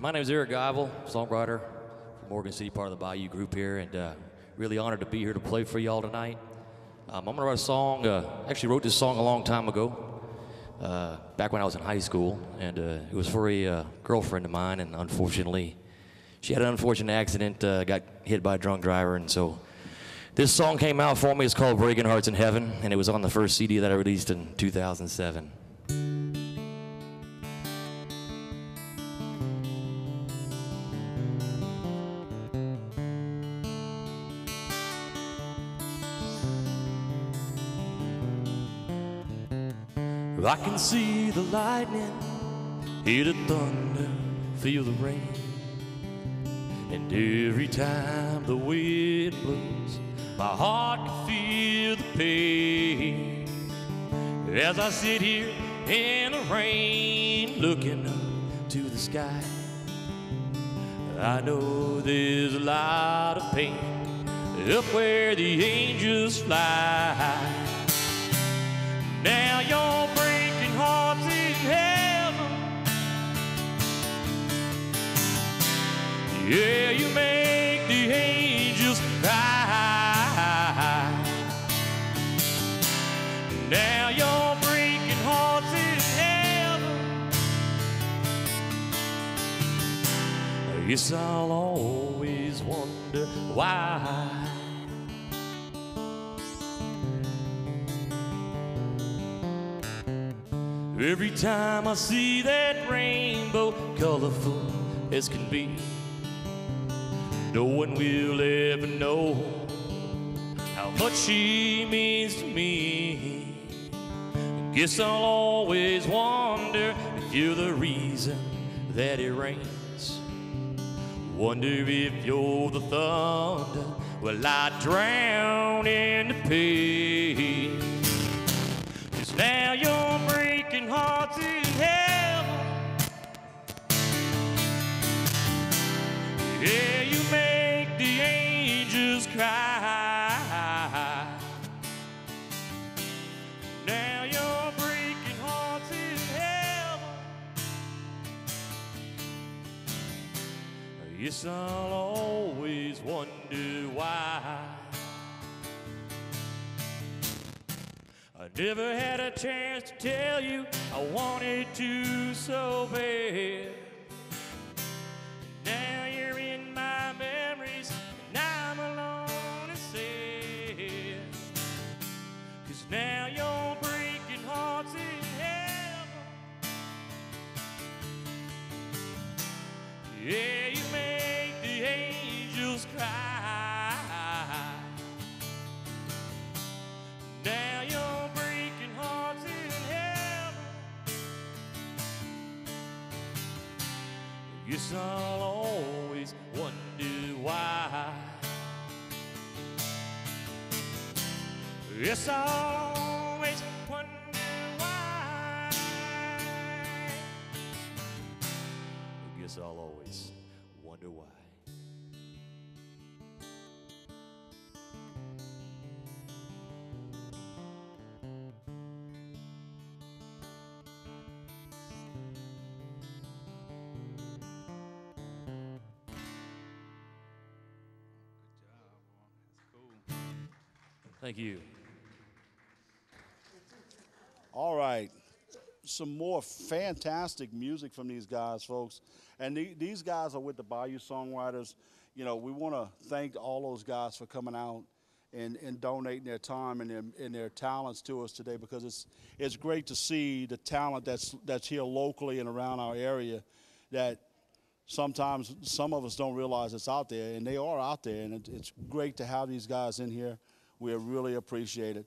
My name is Eric Geibel, songwriter from Morgan City, part of the Bayou group here, and uh, really honored to be here to play for y'all tonight. Um, I'm gonna write a song. Uh, actually, wrote this song a long time ago, uh, back when I was in high school, and uh, it was for a uh, girlfriend of mine, and unfortunately, she had an unfortunate accident, uh, got hit by a drunk driver, and so this song came out for me. It's called "Breaking Hearts in Heaven," and it was on the first CD that I released in 2007. I can see the lightning, hear the thunder, feel the rain. And every time the wind blows, my heart can feel the pain. As I sit here in the rain, looking up to the sky, I know there's a lot of pain up where the angels fly. Now you're Yeah, you make the angels cry. Now you're breaking hearts in heaven. Yes, I'll always wonder why. Every time I see that rainbow, colorful as can be, no one will ever know how much she means to me. Guess I'll always wonder if you're the reason that it rains. Wonder if you're the thunder, will I drown in the pain? Cause now you're breaking hearts cry. Now you're breaking hearts in heaven. Yes, I'll always wonder why. I never had a chance to tell you I wanted to so bad. Now you're breaking hearts in heaven. Yeah, you make the angels cry. Now you're breaking hearts in heaven. Yes, I'll always wonder why. Yes, I'll always wonder why. I guess I'll always wonder why. Thank you. All right. Some more fantastic music from these guys, folks. And the, these guys are with the Bayou Songwriters. You know, we want to thank all those guys for coming out and, and donating their time and their, and their talents to us today because it's, it's great to see the talent that's, that's here locally and around our area that sometimes some of us don't realize it's out there, and they are out there. And it, it's great to have these guys in here. We really appreciate it.